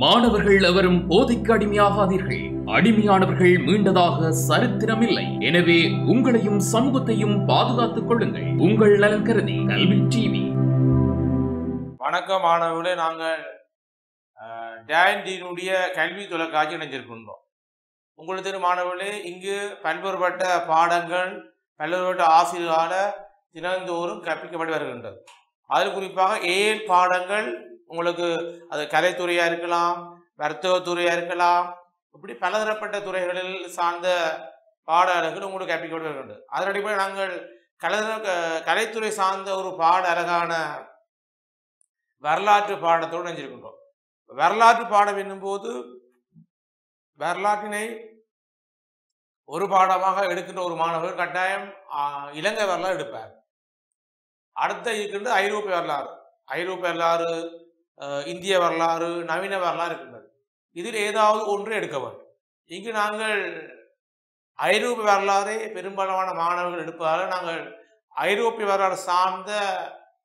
மாணவர்கள் எவரும் போதைக்கு அடிமையாகாதீர்கள். அடிமையானவர்கள் மீண்டதாக சரித்திரமில்லை. எனவே உங்களையும் சமூகத்தையும் பாதுகாத்துக் கொள்ளுங்கள். உங்கள் நலன் கருதி கல்வி டிவி. வணக்கம் மாணவர்களே. நாங்கள் டேண்டினுடைய கல்வி தொலைக்காட்சி இணைஞ்சிருக்கின்றோம். உங்களுக்கு தெரியும் மாணவர்களே இங்கு பல்வேறுபட்ட பாடங்கள் பல்வேறுபட்ட ஆசிரியர்களால் தினந்தோறும் கற்பிக்கப்பட்டு வருகின்றது அதில் குறிப்பாக ஏழு பாடங்கள் உங்களுக்கு அது கலைத்துறையாக இருக்கலாம் வர்த்தகத்துறையாக இருக்கலாம் இப்படி பலதரப்பட்ட துறைகளில் சார்ந்த பாடல்கள் உங்களுக்கு கற்பிக்கப்பட்டு வருகின்றது அதன் அடிப்படையில் நாங்கள் கலை கலைத்துறை சார்ந்த ஒரு பாட அழகான வரலாற்று பாடத்தோடு இணைஞ்சிருக்கின்றோம். வரலாற்று பாடம் என்னும்போது வரலாற்றினை ஒரு பாடமாக எடுக்கின்ற ஒரு மாணவர் கட்டாயம் இலங்கை வரலாறு எடுப்பார். அடுத்த இருக்கின்ற ஐரோப்பிய வரலாறு. ஐரோப்பிய வரலாறு இந்திய வரலாறு நவீன வரலாறு இருக்கின்றது இதில் ஏதாவது ஒன்று எடுக்க வேண்டும். இங்கு நாங்கள் ஐரோப்பிய வரலாறே பெரும்பாலான மாணவர்கள் எடுப்பதால் நாங்கள் ஐரோப்பிய வரலாறு சார்ந்த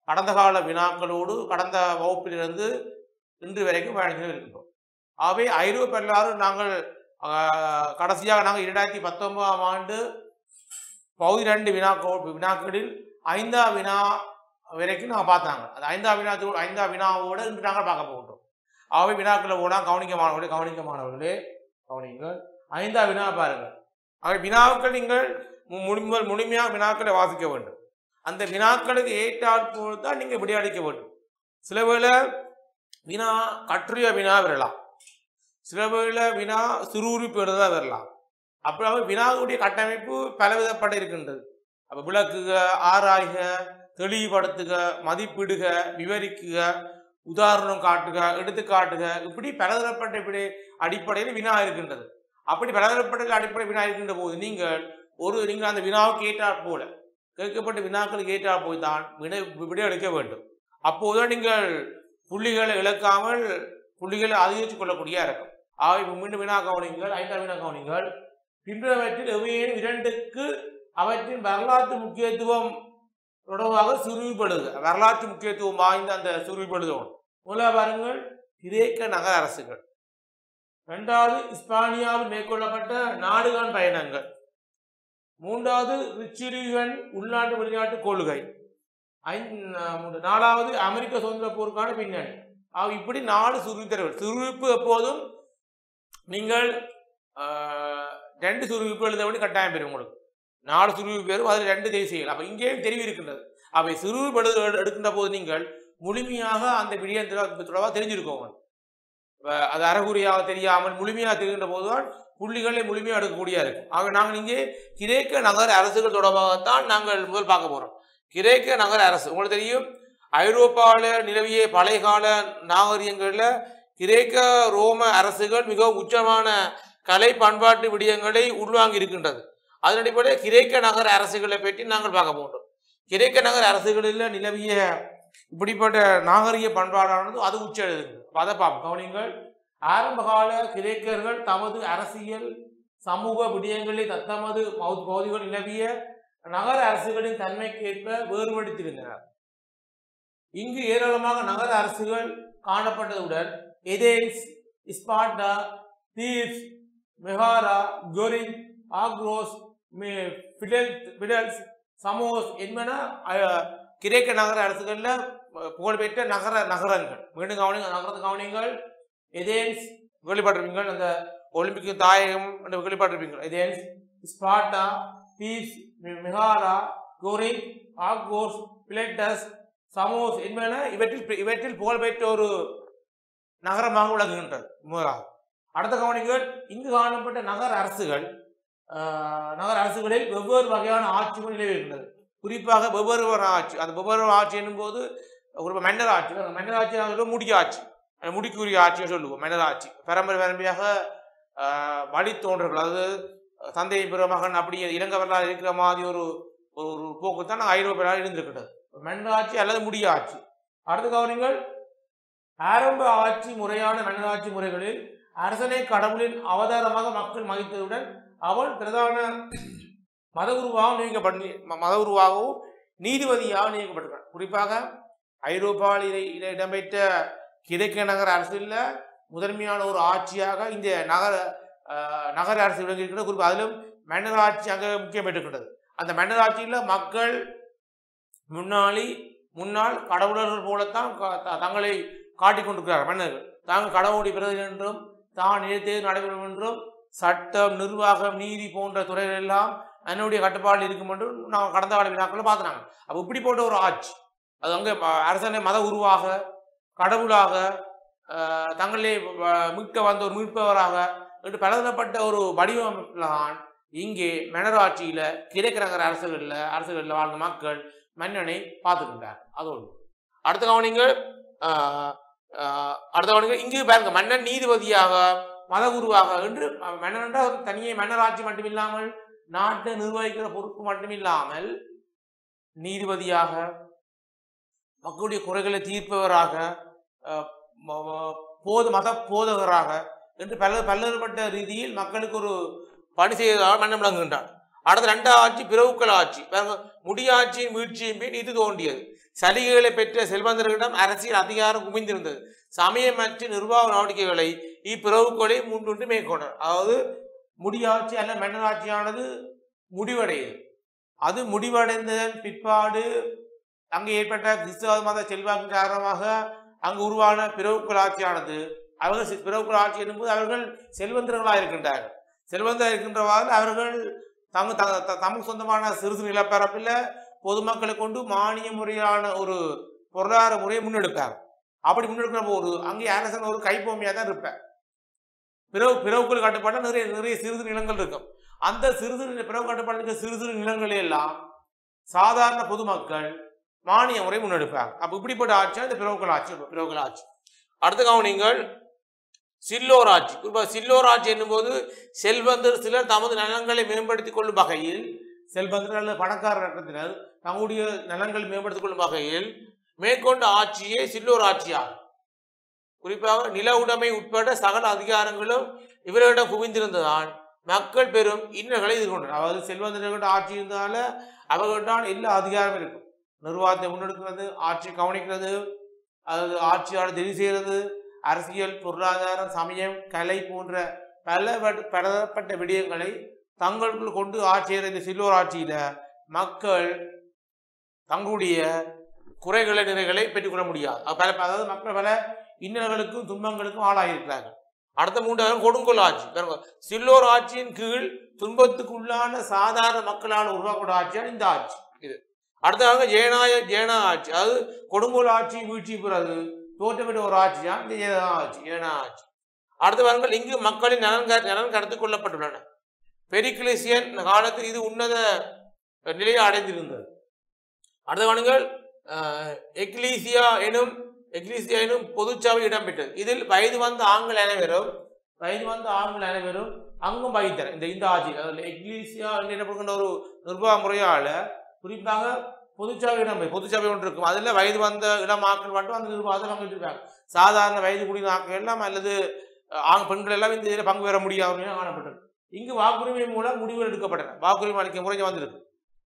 கடந்த கால வினாக்களோடு கடந்த வகுப்பிலிருந்து இன்று வரைக்கும் வழங்கி இருக்கின்றோம் ஆகவே ஐரோப்பிய வரலாறு நாங்கள் கடைசியாக நாங்கள் இரண்டாயிரத்தி பத்தொன்பதாம் ஆண்டு பகுதி ரெண்டு வினாக்கோ வினாக்களில் ஐந்தாம் வினா வரைக்கும் நாங்கள் பார்த்தாங்க. அது ஐந்தாம் வினாத்தோடு ஐந்தாம் வினாவோட இன்று நாங்கள் பார்க்க போகின்றோம் ஆகவே வினாக்களை போனால் கவனிக்க மாணவர்களே கவனிக்க மாணவர்களே கவனிங்கள் ஐந்தாம் வினா பாருங்கள். ஆகவே வினாக்கள் நீங்கள் முழுமல் முழுமையாக வினாக்களை வாசிக்க வேண்டும். அந்த வினாக்களுக்கு ஏற்றாற் தான் நீங்கள் விடையளிக்க வேண்டும். சில வேளை வினா கற்றிய வினா வரலாம். சில வேளை வினா சுறுசுறுப்பு எழுத வரலாம். அப்புறம் வினாவுடைய கட்டமைப்பு பலவிதப்பட இருக்கின்றது. அப்போ விளக்குக ஆராய்க தெளிவுபடுத்துக மதிப்பிடுக விவரிக்குக உதாரணம் காட்டுக எடுத்துக்காட்டுக இப்படி பலதரப்பட்ட இப்படி அடிப்படையில் வினா இருக்கின்றது. அப்படி பலதரப்பட்ட அடிப்படை வினா இருக்கின்ற போது நீங்கள் ஒரு நீங்கள் அந்த வினாவுக்கு ஏற்றாற் போல கேட்கப்பட்ட வினாக்களுக்கு ஏற்றாற் போய் தான் விடை விடையளிக்க வேண்டும். அப்போதுதான் நீங்கள் புள்ளிகளை இழக்காமல் புள்ளிகளை அதிகரித்துக் கொள்ளக்கூடிய இருக்கும் ஆக இப்போ மீண்டும் வினா கவனிங்கள் ஐந்தாம் வினா கவனிங்கள் பின்றவற்றில் எவையேனும் இரண்டுக்கு அவற்றின் வரலாற்று முக்கியத்துவம் தொடர்பாக சுருவிப்படுது வரலாற்று முக்கியத்துவம் வாய்ந்த அந்த சுருவிப்படுதோம் மூலாபாரங்கள் பாருங்கள் கிரேக்க நகர அரசுகள். இரண்டாவது இஸ்பானியாவில் மேற்கொள்ளப்பட்ட நாடுகான் பயணங்கள். மூன்றாவது ரிச்சிரிகன் உள்நாட்டு வெளிநாட்டு கொள்கை. நாலாவது அமெரிக்க சுதந்திர போருக்கான பின்னணி. ஆக இப்படி நாலு சுருவித்தரவுகள் சுருவிப்பு எப்போதும் நீங்கள் ரெண்டு சுருவிப்பு எழுத வேண்டிய கட்டாயம் பெறும் உங்களுக்கு. நாலு சுருவி பேரும் அதில் ரெண்டு தேசியங்கள். அப்போ இங்கேயும் தெரிவு இருக்கின்றது. அவை சுருவிப்பு எடுக்கின்ற போது நீங்கள் முழுமையாக அந்த விடயம் தொடர்பாக தெரிஞ்சிருக்கோங்க அது அறகுறியாக தெரியாமல் முழுமையாக தெரிகின்ற போதுதான் புள்ளிகளை முழுமையாக எடுக்கக்கூடிய இருக்கும். ஆக நாங்கள் இங்கே கிரேக்க நகர அரசுகள் தொடர்பாகத்தான் நாங்கள் முதல் பார்க்க போகிறோம் கிரேக்க நகர அரசு உங்களுக்கு தெரியும் ஐரோப்பாவில் நிலவிய பழைய கால நாகரிகங்களில் கிரேக்க ரோம அரசுகள் மிகவும் உச்சமான கலை பண்பாட்டு விடயங்களை உள்வாங்கி இருக்கின்றது அதன் அடிப்படையில் கிரேக்க நகர அரசுகளை பற்றி நாங்கள் பார்க்க போகிறோம். கிரேக்க நகர அரசுகளில் நிலவிய இப்படிப்பட்ட நாகரிக பண்பாடானது அது உச்ச பதப்பாம் அதை பார்ப்போம். கவனிங்கள் ஆரம்பகால கிரேக்கர்கள் தமது அரசியல் சமூக விடயங்களில் தத்தமது பகுதிகள் நிலவிய நகர அரசுகளின் தன்மைக்கேற்ப வேறுபடுத்தியிருந்தனர். இங்கு ஏராளமாக நகர அரசுகள் காணப்பட்டதுடன் எதேன்ஸ் இஸ்பாட்டா தீப்ஸ் மெஹாரா கொரின் ஆக்ரோஸ் சமோஸ் என்பன கிரேக்க நகர அரசுகளில் புகழ்பெற்ற நகர நகரங்கள். மீண்டும் கவனிங்க நகரத்து கவனிங்கள் எதேன்ஸ் வெளிப்பட்டிருப்பீங்கள் அந்த ஒலிம்பிக் தாயகம் என்று கேள்விப்பட்டிருப்பீங்கள் எதேன்ஸ் ஸ்பாட்டா பீஸ் மிகாரா மெஹாரா கோரின் பிளேட்டஸ் சமோஸ் என்பன இவற்றில் இவற்றில் புகழ்பெற்ற ஒரு நகரமாக விளங்குகின்றது. முதலாக அடுத்த கவனிங்கள் இங்கு காணப்பட்ட நகர அரசுகள் நகர அரசுகளில் வெவ்வேறு வகையான ஆட்சிகள் நிலவுகின்றது. குறிப்பாக வெவ்வேறு ஆட்சி. அந்த வெவ்வேறு ஆட்சி என்னும்போது ஒரு மன்னர் ஆட்சி. மன்னர் ஆட்சி நாங்கள் சொல்லுவோம் ஆட்சி. முடிக்குரிய ஆட்சியை சொல்லுவோம் மன்னர் ஆட்சி. பரம்பரை பரம்பரையாக வழித்தோன்றர்கள் அதாவது தந்தை மகன் அப்படி இலங்கை வரலாறு இருக்கிற மாதிரி ஒரு ஒரு போக்கு தான் நாங்கள் ஐரோப்பியாவில் இருந்திருக்கிட்டது மன்னர் ஆட்சி அல்லது முடிய ஆட்சி. அடுத்து கவனிங்கள் ஆரம்ப ஆட்சி முறையான மன்னராட்சி முறைகளில் அரசனை கடவுளின் அவதாரமாக மக்கள் மதித்ததுடன் அவன் பிரதான மத உருவாகவும் நியமிக்கப்பட்டு மத உருவாகவும் நீதிபதியாக நியமிக்கப்பட்டிருக்கான் குறிப்பாக ஐரோப்பாவில் இதை இதை இடம்பெற்ற கிழக்கு நகர அரசில் முதன்மையான ஒரு ஆட்சியாக இந்த நகர நகர அரசு விளங்கியிருக்கிறது. குறிப்பாக அதிலும் மன்னர் ஆட்சி அங்கே முக்கியம் பெற்றுக்கின்றது அந்த மன்னர் ஆட்சியில் மக்கள் முன்னாளி முன்னாள் கடவுளர்கள் போலத்தான் க- த- தங்களை காட்டிக்கொண்டிருக்கிறார் மன்னர்கள். தாங்கள் கடவுளுடைய பிரதிகள் என்றும் தான் நினைத்தே நடைபெறும் என்றும் சட்டம் நிர்வாகம் நீதி போன்ற துறைகள் எல்லாம் என்னுடைய கட்டுப்பாடு இருக்கும் என்று நான் கடந்த கால வினாக்களை பார்த்துனாங்க. அப்போ இப்படி போட்ட ஒரு ஆட்சி அது அங்கே அரசனை மத உருவாக கடவுளாக தங்களே மீட்க வந்த ஒரு மீட்பவராக என்று பலதரப்பட்ட ஒரு வடிவமைப்பில்தான் இங்கே மன்னராட்சியில கிடைக்கிறங்கிற அரசுகளில் அரசுகளில் வாழ்ந்த மக்கள் மன்னனை பார்த்துக்கின்றார் அது ஒன்று அடுத்த கவனிங்கள் அடுத்த கவனிங்கள் இங்கே பாருங்க மன்னன் நீதிபதியாக மதகுருவாக என்று மன்னன் என்றால் தனியே மன்னராட்சி மட்டுமில்லாமல் நாட்டை நிர்வகிக்கிற பொறுப்பு மட்டுமில்லாமல் நீதிபதியாக மக்களுடைய குறைகளை தீர்ப்பவராக போது மத போதகராக என்று பல பல்வேறுபட்ட ரீதியில் மக்களுக்கு ஒரு பணி செய்ததாக மன்னம் விளங்குகின்றார் அடுத்த ரெண்டாம் ஆட்சி பிறவுக்கள் ஆட்சி. பாருங்க, முடியாட்சியின் வீழ்ச்சியின் பின் இது தோன்றியது. சலுகைகளை பெற்ற செல்வந்தர்களிடம் அரசியல் அதிகாரம் குவிந்திருந்தது. மற்றும் நிர்வாக நடவடிக்கைகளை இப்பிறவுக்களை முன்னின்று மேற்கொண்டார். அதாவது முடியாட்சி அல்ல மன்னராட்சியானது முடிவடையுது. அது முடிவடைந்ததன் பிற்பாடு அங்கு ஏற்பட்ட கிறிஸ்தவ மத செல்வாக்கு காரணமாக அங்கு உருவான பிறவுக்கள் ஆட்சியானது. அவர்கள் பிறவுக்குள் பிறவுக்கள் ஆட்சி என்பது அவர்கள் செல்வந்தர்களாக இருக்கின்றார்கள். செல்வந்தர் இருக்கின்றவாறு அவர்கள் தங்க த- த- தமக்கு சொந்தமான சிறு சிறு நிலப்பரப்பில் பொதுமக்களை கொண்டு மானிய முறையான ஒரு பொருளாதார முறையை முன்னெடுப்பாங்க அப்படி முன்னெடுக்கிற ஒரு அங்கே அரசன் ஒரு கைப்போமையாக தான் இருப்பேன் பிறகு பிறவுக்குள் கட்டுப்பாடு நிறைய நிறைய சிறுது நிலங்கள் இருக்கும். அந்த சிறுது பிறகு கட்டுப்பாடு இருக்கிற சிறு சிறு நிலங்களை எல்லாம் சாதாரண பொதுமக்கள் மானிய முறை முன்னெடுப்பாங்க. அப்போ இப்படிப்பட்ட ஆட்சியாக அந்த பிறவுக்கள் ஆட்சி. பிறவுக்கள் ஆட்சி. அடுத்த கவனிங்கள் சில்லோர் ஆட்சி. குறிப்பாக சில்லோர் ஆட்சி என்னும்போது செல்வந்தர் சிலர் தமது நலன்களை மேம்படுத்திக் கொள்ளும் வகையில் செல்வந்தர் அல்லது பணக்கார ரகத்தினர் தங்களுடைய நலன்களை மேம்படுத்திக் கொள்ளும் வகையில் மேற்கொண்ட ஆட்சியே சில்லோர் ஆட்சியாகும். குறிப்பாக நில உடைமை உட்பட சகல அதிகாரங்களும் இவர்களிடம் குவிந்திருந்ததால் மக்கள் பெரும் இன்னல்களை எதிர்கொண்டனர். அதாவது செல்வந்தர்கள்ட்ட ஆட்சி இருந்ததால அவர்களிடம் எல்லா அதிகாரமும் இருக்கும். நிர்வாகத்தை முன்னெடுக்கிறது ஆட்சி கவனிக்கிறது அதாவது ஆட்சியாளர் தெரிவு செய்கிறது அரசியல் பொருளாதாரம் சமயம் கலை போன்ற பல பலப்பட்ட விடயங்களை தங்களுக்குள் கொண்டு ஆட்சியர் இந்த சில்லோர் ஆட்சியில மக்கள் தங்களுடைய குறைகளை நிறைகளை பெற்றுக்கொள்ள முடியாது. பல அதாவது மக்கள் பல இன்னல்களுக்கும் துன்பங்களுக்கும் ஆளாகியிருக்கிறார்கள் அடுத்த மூன்றாவது கொடுங்கோல் ஆட்சி. சில்லோர் ஆட்சியின் கீழ் துன்பத்துக்குள்ளான சாதாரண மக்களால் உருவாக்கப்பட்ட ஆட்சியான இந்த ஆட்சி இது. அடுத்ததாக ஜேனாய ஜேனா ஆட்சி. அதாவது கொடுங்கோல் ஆட்சி வீழ்ச்சி பிறகு தோற்றமிட்ட ஒரு ஆட்சியா இந்த ஜேனா ஆட்சி ஜேனா ஆட்சி. அடுத்த வாரங்கள் இங்கு மக்களின் நலன் நலன் கருத்துக் கொள்ளப்பட்டுள்ளன. பெரிக்லிசியன் காலத்தில் இது உன்னத நிலையை அடைந்திருந்தது. அடுத்த வாருங்கள் எக்லீசியா எனும் எக்லீசியா எனும் பொதுச்சபை இடம்பெற்றது. இதில் வயது வந்த ஆண்கள் அனைவரும் வயது வந்த ஆண்கள் அனைவரும் அங்கும் வகித்தனர். இந்த இந்த ஆட்சி அதில் எக்லீசியா என்று ஒரு நிர்வாக முறையால் குறிப்பாக பொதுச்சபை இடம் பொதுச்சபை ஒன்று இருக்கும். அதில் வயது வந்த இடமாக்கள் மட்டும் அந்த நிர்வாகத்தில் பங்கிட்டிருக்காங்க சாதாரண வயது கூடிய ஆக்கள் எல்லாம் அல்லது ஆண் பெண்கள் எல்லாம் இந்த இதில் பங்கு பெற முடியாது காணப்பட்டது. இங்கு வாக்குரிமை மூலம் முடிவுகள் எடுக்கப்பட்டன. வாக்குரிமை அளிக்க முறை வந்திருக்கு.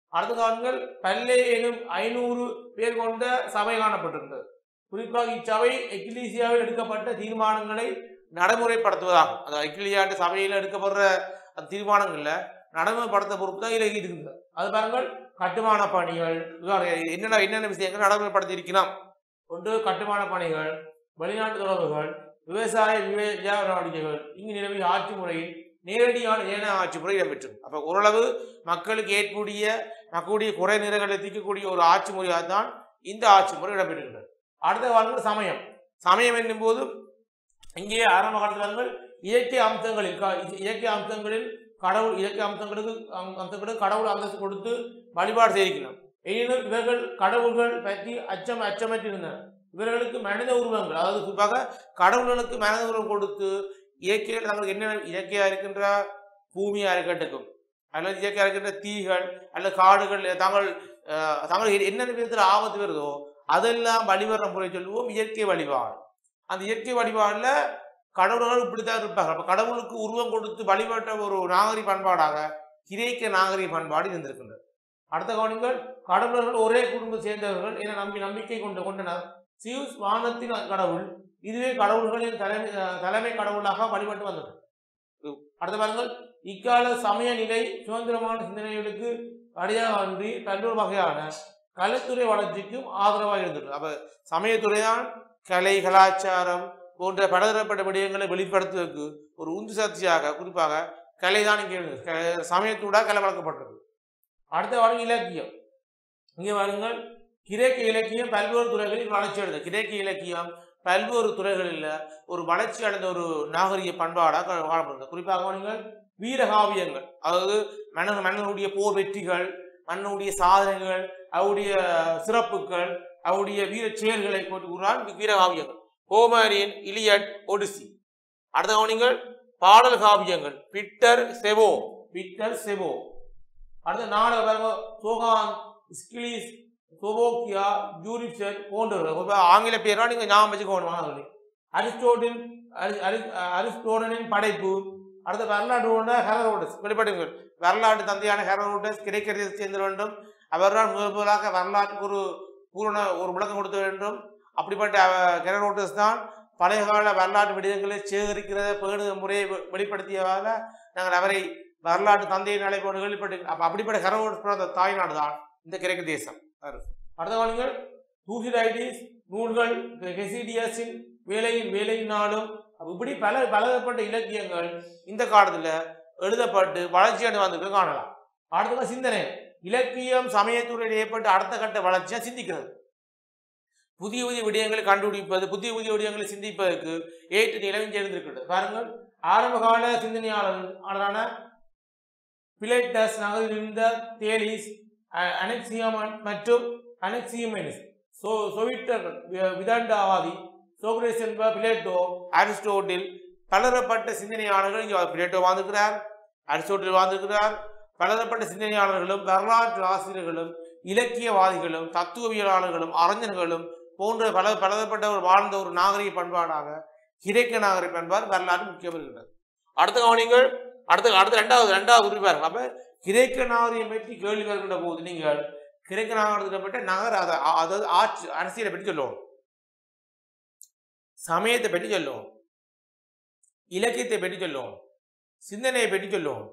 அடுத்த காலங்கள் பல்லே எனும் ஐநூறு பேர் கொண்ட சபை காணப்பட்டிருந்தது. குறிப்பாக இச்சபை எக்லீசியாவில் எடுக்கப்பட்ட தீர்மானங்களை நடைமுறைப்படுத்துவதாகும். அந்த அகிலியாண்டு சபையில் எடுக்கப்படுற அந்த தீர்மானங்கள்ல நடைமுறைப்படுத்த பொறுப்பு தான் இலகி இருந்தது அது பாருங்கள் கட்டுமான பணிகள் என்னென்ன என்னென்ன விஷயங்கள் நடைமுறைப்படுத்தி இருக்கலாம் ஒன்று கட்டுமான பணிகள் வெளிநாட்டு தொடர்புகள் விவசாய விவே- நடவடிக்கைகள் இங்கு நிலவிய ஆட்சி முறையில் நேரடியான ஏன ஆட்சி முறை இடம்பெற்றது. அப்போ ஓரளவு மக்களுக்கு ஏற்புடைய மக்களுடைய குறை நிறைகளை தீர்க்கக்கூடிய ஒரு ஆட்சி முறையாக தான் இந்த ஆட்சி முறை இடம்பெறுகின்றது அடுத்த வாழ்க்கை சமயம். சமயம் என்னும் போது இங்கே ஆரம்ப காலத்தில் இயற்கை அம்சங்களில் இயற்கை அம்சங்களில் கடவுள் இயற்கை அம்சங்களுக்கு அம்சங்களுக்கு கடவுள் அந்தஸ்து கொடுத்து வழிபாடு செய்திருக்கிறோம் எனினும் இவர்கள் கடவுள்கள் பற்றி அச்சம் அச்சமற்றிருந்தனர். இவர்களுக்கு மனித உருவங்கள் அதாவது குறிப்பாக கடவுள்களுக்கு மனித உருவம் கொடுத்து இயற்கையில் தங்களுக்கு என்னென்ன இயற்கையாக இருக்கின்ற பூமியாக இருக்கட்டும் அல்லது இயற்கையாக இருக்கின்ற தீகள் அல்லது காடுகள் தாங்கள் அஹ், தங்களுக்கு என்னென்ன விதத்தில் ஆபத்து வருதோ அதெல்லாம் வழிபடுற முறை சொல்லுவோம். இயற்கை வழிபாடு. அந்த இயற்கை வழிபாடில் கடவுள்கள் இப்படித்தான் இருப்பாங்க அப்போ கடவுளுக்கு உருவம் கொடுத்து வழிபட்ட ஒரு நாகரிக பண்பாடாக கிரேக்க நாகரிக பண்பாடு இருந்திருக்கின்றது. அடுத்த கவனிங்கள் கடவுளர்கள் ஒரே குடும்பம் சேர்ந்தவர்கள் என நம்பி நம்பிக்கை கொண்டு கொண்டனர். சியூஸ் வானத்தின் கடவுள் இதுவே கடவுள்களின் தலைமை தலைமை கடவுளாக வழிபட்டு வந்தது. அடுத்த பாருங்கள். இக்கால சமய நிலை சுதந்திரமான சிந்தனைகளுக்கு அடையாக அன்றி பல்வேறு வகையான கலைத்துறை வளர்ச்சிக்கும் ஆதரவாக இருந்தது அப்ப சமயத்துறை தான் கலை கலாச்சாரம் போன்ற பலதரப்பட்ட விடயங்களை வெளிப்படுத்துவதற்கு ஒரு உந்து சக்தியாக குறிப்பாக கலை தான் இங்கே இருந்தது. க- சமயத்தூடாக கலை வளர்க்கப்பட்டது அடுத்த வாரம் இலக்கியம். இங்கே வாருங்கள் கிரேக்க இலக்கியம் பல்வேறு துறைகளில் வளர்ச்சி அடைந்தது. கிரேக்க இலக்கியம் பல்வேறு துறைகளில் ஒரு வளர்ச்சி அடைந்த ஒரு நாகரிக பண்பாடாக வாழப்படுது காணப்படுகிறது. குறிப்பாக நீங்கள் வீரகாவியங்கள். அதாவது மன்னர் மன்னனுடைய போர் வெற்றிகள் மன்னனுடைய சாதனைகள் அவருடைய சிறப்புகள் அவருடைய வீர செயல்களை போட்டு கூறான் வீரகாவியங்கள் ஹோமரின் இலியட் ஒடிசி. அடுத்த கவனிங்கள் பாடல் காவியங்கள். பிட்டர் செவோ பிட்டர் செவோ அடுத்த நாடக சோகான் ஸ்கிலிஸ் சோவோக்கியா ஜூரிப்சர் போன்றவர்கள். ஆங்கில பேரா நீங்கள் ஞாபகம் வச்சுக்கோணும் மாணவர்களே. அரிஸ்டோட்டின் அரி- அரி- அரிஸ்டோடனின் படைப்பு. அடுத்த வரலாற்று ஹெரோடஸ் வெளிப்படுங்கள். வரலாற்று தந்தையான ஹெரோடஸ் கிடைக்கிறதை சேர்ந்து வேண்டும் அவர்தான் முதல் முதலாக வரலாற்றுக்கு ஒரு பூரண ஒரு விளக்கம் கொடுக்க வேண்டும். அப்படிப்பட்ட ஹெரோடஸ் தான் பழைய கால வரலாற்று விடயங்களை சேகரிக்கிறத பேணு முறையை வெ- நாங்கள் அவரை வரலாற்று தந்தையின் அழைப்போடு வெளிப்பட்டு அப்போ அப்படிப்பட்ட ஹெரோடஸ் பிறந்த தாய்நாடு தான் இந்த கிழக்கு தேசம். அடுத்த காலங்கள் தூசிடைடிஸ் நூல்கள் ஹெசிடியஸின் வேலையின் வேலையின் நாளும் இப்படி பல பலதப்பட்ட இலக்கியங்கள் இந்த காலத்தில் எழுதப்பட்டு வளர்ச்சி அடைந்து காணலாம். அடுத்தது சிந்தனை. இலக்கியம் சமயத்துறையில் ஏற்பட்ட அடுத்த கட்ட வளர்ச்சியாக சிந்திக்கிறது. புதிய புதிய விடயங்களை கண்டுபிடிப்பது புதிய புதிய விடயங்களை சிந்திப்பதற்கு ஏற்று நிலவும் சேர்ந்திருக்கிறது. பாருங்கள் ஆரம்பகால சிந்தனையாளரான பிலேட்டஸ் நகரில் இருந்த தேலிஸ் அ- அனெக்சியமன் மற்றும் அனெக்சியமெனிஸ். சோ சோவிட்டர்கள் விதாண்டாவாதி சோக்ரேஸ் என்ப பிளேட்டோ அரிஸ்டோட்டில் பலதரப்பட்ட சிந்தனையாளர்கள் இங்கே பிளேட்டோ வாழ்ந்திருக்கிறார் அரிஸ்டோட்டில் வாழ்ந்திருக்கிறார் பலதரப்பட்ட சிந்தனையாளர்களும் வரலாற்று ஆசிரியர்களும் இலக்கியவாதிகளும் தத்துவவியலாளர்களும் அறிஞர்களும் போன்ற பல பலதரப்பட்டவர் வாழ்ந்த ஒரு நாகரிக பண்பாடாக கிரேக்க நாகரிக பண்பாடு வரலாறு முக்கியம் இருக்கிறது அடுத்த கவனிங்கள் அடுத்த அடுத்த ரெண்டாவது ரெண்டாவது உறுப்பினர் அப்ப கிரேக்க நாகரிகம் பற்றி கேள்வி வருகின்ற போது நீங்கள் கிரேக்க நாகரிகத்தை பற்றி நகர அதாவது ஆட்சி அரசியலை பற்றி சொல்லுவோம். சமயத்தை பற்றி சொல்லுவோம். இலக்கியத்தை பற்றி சொல்லுவோம். சிந்தனையை பற்றி சொல்லுவோம்.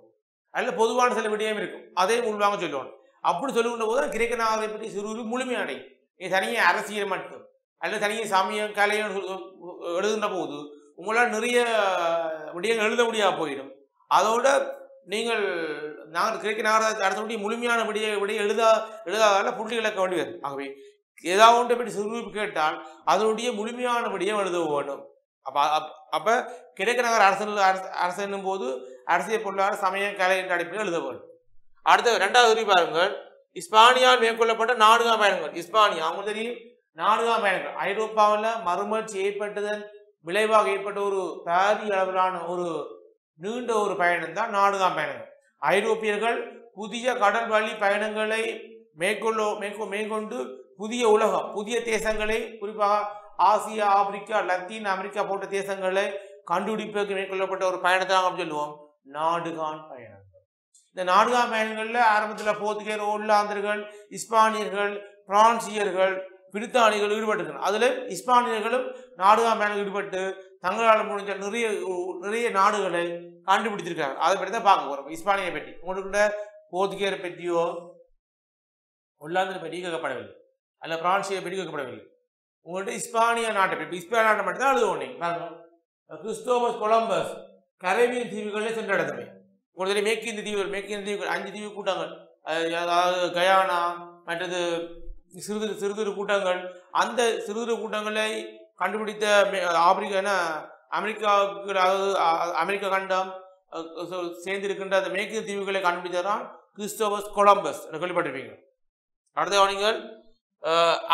அதில் பொதுவான சில விடயம் இருக்கும். அதையும் உள்வாங்க சொல்லுவாங்க. அப்படி சொல்லுகின்ற போது கிரேக்க நாகரை பற்றி சிறு முழுமையடை. நீ தனியாக அரசியல் மட்டும். அல்லது தனியாக சமயம் கலையம் எழுதுகின்ற போது உங்களால் நிறைய விடயங்கள் எழுத முடியாது போயிடும். அதோட நீங்கள் நாங்கள் கிரேக்க நாகரிகத்தை அடுத்த முடிய முழுமையான விடிய விடிய எழுதா எழுதாதால புள்ளி இழக்க வேண்டியது ஆகவே ஏதாவது ஒன்றை பற்றி சிறுவிப்பு கேட்டால் அதனுடைய முழுமையான விடயம் எழுத வேண்டும் அப்போ அப்போ அப்ப கிழக்கு நகர் அரசு அரசு என்னும் போது அரசியல் பொருளாதார சமய கலை என்ற அடிப்படையில் எழுத வேண்டும். அடுத்த ரெண்டாவது உரி பாருங்கள். இஸ்பானியால் மேற்கொள்ளப்பட்ட நாடுகாம் பயணங்கள். இஸ்பானியா அவங்க தெரியும் நாடுகாம் பயணங்கள். ஐரோப்பாவில் மறுமலர்ச்சி ஏற்பட்டதன் விளைவாக ஏற்பட்ட ஒரு பாரிய அளவிலான ஒரு நீண்ட ஒரு பயணம் தான் நாடுகாம் பயணங்கள். ஐரோப்பியர்கள் புதிய கடல் வழி பயணங்களை மேற்கொள்ள மேற்கொ மேற்கொண்டு புதிய உலகம் புதிய தேசங்களை குறிப்பாக ஆசியா ஆப்பிரிக்கா லத்தீன் அமெரிக்கா போன்ற தேசங்களை கண்டுபிடிப்பதற்கு மேற்கொள்ளப்பட்ட ஒரு பயணத்தை நாங்கள் சொல்லுவோம். நாடுகான் பயணங்கள். இந்த நாடுகான் பயணங்கள்ல ஆரம்பத்தில் போர்த்துகேர் ஓல்லாந்தர்கள் இஸ்பானியர்கள் பிரான்சியர்கள் பிரித்தானியர்கள் ஈடுபட்டிருக்கிறார் அதுல இஸ்பானியர்களும் நாடுகான் பயணம் ஈடுபட்டு தங்களால் முடிஞ்ச நிறைய நிறைய நாடுகளை கண்டுபிடித்திருக்காங்க அதை பற்றி தான் பார்க்க போறோம். இஸ்பானியை பற்றி உங்களுக்கு போர்த்துகேரை பற்றியோ ஒல்லாந்தரை பற்றி கேட்கப்படவில்லை. அல்ல பிரான்சியை பற்றி கேட்கப்படவில்லை. உங்கள்கிட்ட இஸ்பானிய நாட்டை பற்றி இஸ்பானிய நாட்டை மட்டும் தான் அழுது நீங்க கிறிஸ்டோபஸ் கொலம்பஸ். கரேபியன் தீவுகளில் சென்றடைந்தவை உங்களுக்கு மேற்கிந்திய தீவுகள் மேற்கிந்திய தீவுகள் அஞ்சு தீவு கூட்டங்கள். அதாவது கயானா மற்றது சிறு சிறு கூட்டங்கள். அந்த சிறு கூட்டங்களை கண்டுபிடித்த ஆப்பிரிக்கா என்ன? அமெரிக்காவுக்கு அதாவது அமெரிக்க கண்டம் சேர்ந்திருக்கின்ற அந்த மேற்கு தீவுகளை கண்டுபிடித்ததான் கிறிஸ்டோபஸ் கொலம்பஸ் என்று கேள்விப்பட்டிருப்பீங்க. அடுத்த கவனிங்கள்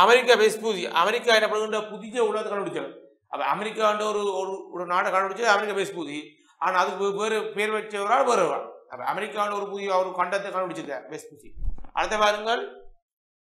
அமெரிக்கா வெஸ்பூசி அமெரிக்கா எனப்படுகின்ற புதிய உலகத்தை கண்டுபிடிச்சார் அப்போ அமெரிக்கான்ற ஒரு ஒரு ஒரு நாட்டை கண்டுபிடிச்சது அமெரிக்கா வெஸ்பூசி ஆனால் அதுக்கு வேறு பேர் வச்சவரால் வேறு அப்ப ஒரு புதிய ஒரு கண்டத்தை கண்டுபிடிச்சிருக்கார் வெஸ்பூசி. அடுத்த பாருங்கள்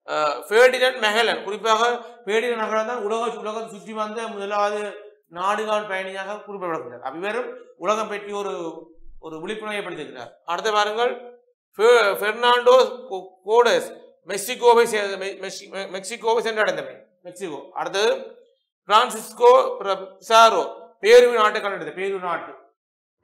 ஃபேர்டினன் ஃபேர்டினண்ட் மெஹலன். குறிப்பாக ஃபேர்டினன் மெஹலன் தான் உலக உலகத்தை சுற்றி வந்த முதலாவது நாடுகான் பயணியாக குறிப்பிடப்படுகிறார் அப்ப உலகம் பற்றி ஒரு ஒரு விழிப்புணர்வை ஏற்படுத்தியிருக்கிறார். அடுத்த பாருங்கள் ஃபெ- பெர்னாண்டோ கோ- கோடஸ் மெக்சிகோவை சே- மெ- மெக்சிகோவை சென்றடைந்தவை மெக்சிகோ. அடுத்தது பிரான்சிஸ்கோ பிசாரோ பேரு நாட்டை கண்டெடுத்த பேரு நாட்டு.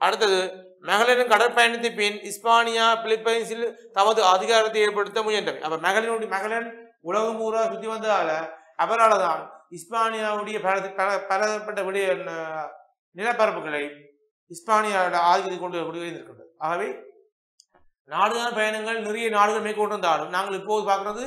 அடுத்தது மகளிரின் கடற்பயணத்தின் பின் இஸ்பானியா பிலிப்பைன்ஸில் தமது அதிகாரத்தை ஏற்படுத்த முயன்றவை அப்ப மகளினுடைய மெகலன் உலகம் பூரா சுத்தி வந்ததால அவரால் தான் இஸ்பானியாவுடைய பல பல- பலதரப்பட்ட விடிய நிலப்பரப்புகளை இஸ்பானியாவோட ஆதிக்கத்தை கொண்டு கொண்டு இருக்கின்றது ஆகவே நாடுகாண பயணங்கள் நிறைய நாடுகள் மேற்கொண்டிருந்தாலும் நாங்கள் இப்போது பார்க்கறது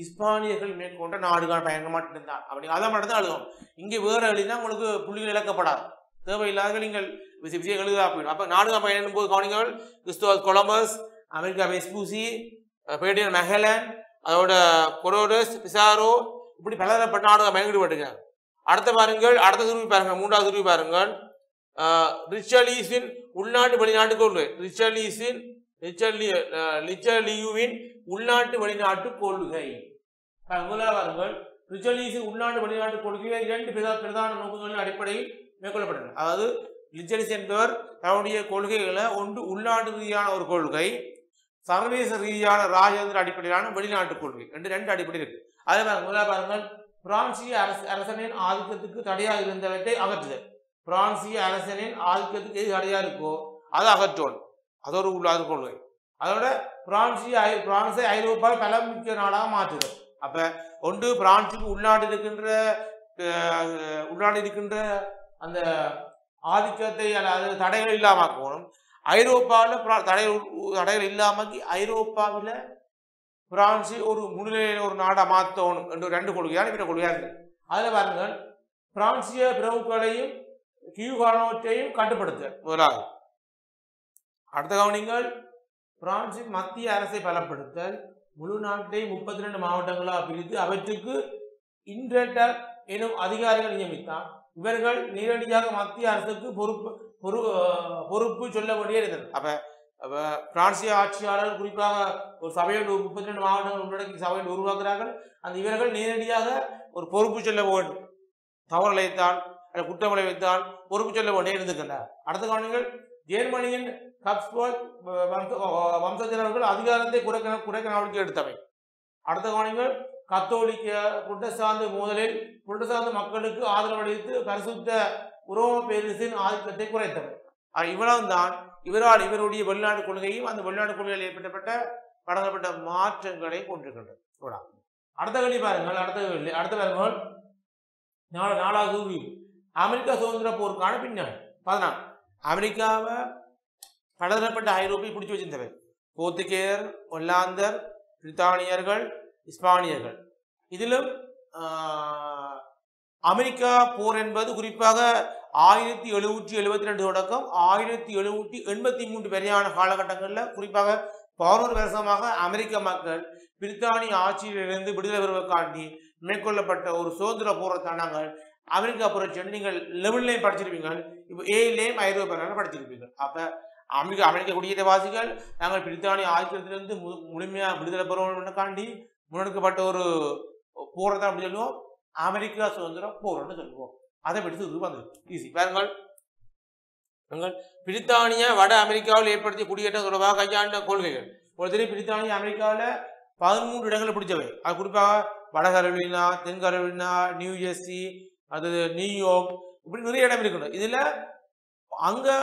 இஸ்பானியர்கள் மேற்கொண்ட நாடுகாண பயணங்கள் மட்டும்தான். அப்படி அதை மட்டும்தான் அழுகும் இங்கே வேற எழுதினா உங்களுக்கு புள்ளிகள் இழக்கப்படாது. தேவையில்லாத நீங்கள் விசை விசை போயிடும். அப்போ நாடுகள் பயணம் போது கவனிங்கள் கிறிஸ்துவ கொலம்பஸ் அமெரிக்கா வெஸ்பூசி பேடியர் மெஹலன் அதோட கொரோடஸ் பிசாரோ இப்படி பலதரப்பட்ட நாடுகள் பயணம் ஈடுபட்டுங்க அடுத்த பாருங்கள் அடுத்த துருவி பாருங்கள் மூன்றாவது துருவி பாருங்கள். ரிச்சலீஸின் உள்நாட்டு வெளிநாட்டு கொள்கை. ரிச்சலீஸின் ரிச்சர்லி அஹ், உள்நாட்டு வெளிநாட்டு கொள்கை. பாருங்க, முதலாவது பாருங்கள். ரிச்சர்லீஸின் உள்நாட்டு வெளிநாட்டு கொள்கை இரண்டு பிரதான நோக்கங்களின் அடிப்படையில் மேற்கொள்ளப்பட்டன அதாவது ரிச்சர்லிஸ் என்பவர் தன்னுடைய கொள்கைகளை ஒன்று உள்நாட்டு ரீதியான ஒரு கொள்கை சர்வதேச ரீதியான ராஜதந்திர அடிப்படையிலான வெளிநாட்டு கொள்கை. ரெண்டு ரெண்டு அடிப்படை இருக்கு. அதே பாருங்க முதலாவது பாருங்கள் பிரான்சிய அரச அரசனின் ஆதிக்கத்துக்கு தடையாக இருந்தவற்றை அகற்றுதல். பிரான்சிய அரசனின் ஆதிக்கத்துக்கு எது தடையா இருக்கோ அதை அகற்றணும் அது ஒரு உள்ளாத கொள்கை. அதோட பிரான்சிய ஐ- பிரான்சை ஐரோப்பாவில் பலமிக்க நாடாக மாற்றுதல். அப்ப ஒன்று பிரான்சுக்கு உள்நாடு இருக்கின்ற உள்நாடு இருக்கின்ற அந்த ஆதிக்கத்தை அல்லது தடைகள் இல்லாமக்கணும் ஐரோப்பாவில் தடை தடைகள் இல்லாமக்கி ஐரோப்பாவில் பிரான்சு ஒரு முன்னிலையில் ஒரு நாடாக மாற்றணும் என்று ரெண்டு கொள்கையான பிற கொள்கையாக அதில் பாருங்கள் பிரான்சிய பிரபுக்களையும் கியூகானோற்றையும் கட்டுப்படுத்த முதலாவது அடுத்த கவனிங்கள் பிரான்சின் மத்திய அரசை பலப்படுத்தல் முழு நாட்டை முப்பத்தி ரெண்டு மாவட்டங்களாக பிரித்து அவற்றுக்கு இன்டர்டர் எனும் அதிகாரிகள் நியமித்தான் இவர்கள் நேரடியாக மத்திய அரசுக்கு பொறுப்பு பொறு பொறுப்பு சொல்ல வேண்டிய இருந்தது அப்ப பிரான்சிய ஆட்சியாளர் குறிப்பாக ஒரு சபையோடு முப்பத்தி ரெண்டு மாவட்டங்கள் உள்ளடக்கி சபையில் உருவாக்குறார்கள். அந்த இவர்கள் நேரடியாக ஒரு பொறுப்பு சொல்ல வேண்டும். தவறு இழைத்தால் அல்லது குற்றம் விளைவித்தால் பொறுப்பு சொல்ல வேண்டிய இருந்துக்கின்றார் அடுத்த கவனிங்கள் ஜெர்மனியின் ஹப்ஸ்போர்ட் வம்ச வம்சத்தினர்கள் அதிகாரத்தை குறைக்க குறைக்க நடவடிக்கை எடுத்தவை. அடுத்த கவனிங்கள் கத்தோலிக்க புரட்டஸ்தாந்து மோதலில் புரட்டஸ்தாந்து மக்களுக்கு ஆதரவளித்து பரிசுத்த உரோம பேரிசின் ஆதிக்கத்தை குறைத்தவர். ஆக, இவ்வளவுதான் இவரால் இவருடைய வெளிநாட்டு கொள்கையும் அந்த வெளிநாட்டு கொள்கையில் ஏற்பட்டப்பட்ட கடந்தப்பட்ட மாற்றங்களை கொண்டிருக்கின்றது இவ்வளவு. அடுத்த கேள்வி பாருங்கள் அடுத்த கேள்வி அடுத்த பாருங்கள். நாலு நாலாவது கேள்வி அமெரிக்கா சுதந்திர போருக்கான பின்னணி. பதினாறு. அமெரிக்காவை பலதரப்பட்ட ஐரோப்பிய பிடிச்சி வச்சிருந்தவர். போர்த்துகேயர் ஒல்லாந்தர் பிரித்தானியர்கள் இஸ்பானியர்கள். இதிலும் அமெரிக்கா போர் என்பது குறிப்பாக ஆயிரத்தி எழுநூற்றி எழுபத்தி ரெண்டு தொடக்கம் ஆயிரத்தி எழுநூற்றி எண்பத்தி மூன்று வரையான காலகட்டங்களில் குறிப்பாக பதினோரு வருஷமாக அமெரிக்க மக்கள் பிரித்தானிய ஆட்சியிலிருந்து விடுதலை பெறுவதற்காண்டி மேற்கொள்ளப்பட்ட ஒரு சுதந்திர போராட்ட நாங்கள் அமெரிக்கா புரட்சி நீங்கள் லெவன்லேயும் படிச்சிருப்பீங்க இப்போ ஏலேயும் ஐரோப்பியர்கள் படிச்சிருப்பீங்க அப்போ அமெரிக்கா அமெரிக்க குடியேற்றவாசிகள் நாங்கள் பிரித்தானிய ஆதிக்கத்திலிருந்து மு முழுமையாக விடுதலை பெறுவதற்காண்டி முன்னெடுக்கப்பட்ட ஒரு போரை அப்படி சொல்லுவோம். அமெரிக்கா சுதந்திரம் போர்னு சொல்லுவோம். அதை பிடித்து இது வந்தது ஈஸி பாருங்கள் பாருங்கள், பிரித்தானிய வட அமெரிக்காவில் ஏற்படுத்திய குடியேற்றம் தொடர்பாக கையாண்ட கொள்கைகள். ஒரு தெரியும் பிரித்தானிய அமெரிக்காவில் பதிமூன்று இடங்களை பிடிச்சவை அது குறிப்பாக வட கரோலினா தென் கரோலினா நியூ ஜெர்சி அது நியூயார்க் இப்படி நிறைய இடம் இருக்கணும் இதில் அங்கே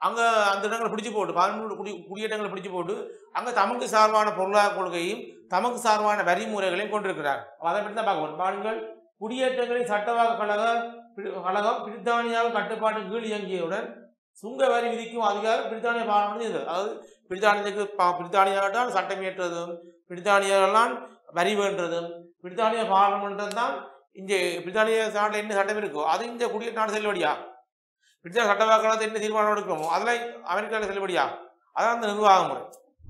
அங்கே அந்த இடங்களை பிடிச்சு போட்டு பதிமூணு குடி குடியேற்றங்களை பிடிச்சு போட்டு அங்கே தமிழுக்கு சார்பான பொருளாதார கொள்கையும் தமக்கு சார்பான வரி முறைகளையும் கொண்டிருக்கிறார். அதை பற்றி தான் பார்க்கணும் பாருங்கள் குடியேற்றங்களின் சட்டவாக்க கழக கழகம் பிரித்தானியாவின் கட்டுப்பாட்டு கீழ் இயங்கியவுடன் சுங்க வரி விதிக்கும் அதிகாரம் பிரித்தானிய பாராளுமன்றம் இருந்தது அதாவது பிரித்தானியத்துக்கு பா- பிரித்தானியாவிட்டால் சட்டம் இயற்றுவதும் பிரித்தானியாவெல்லாம் வரி வேண்டதும் பிரித்தானிய பாராளுமன்றம் தான் இங்கே பிரித்தானிய நாட்டில் என்ன சட்டம் இருக்கோ அது இந்த குடியேற்ற நாடு செல்லுபடியா? பிரித்தானிய சட்டவாக்கத்தில் என்ன தீர்மானம் எடுக்கணுமோ அதெல்லாம் அமெரிக்காவில் செல்லுபடியா? அதான் அந்த நிர்வாக முறை.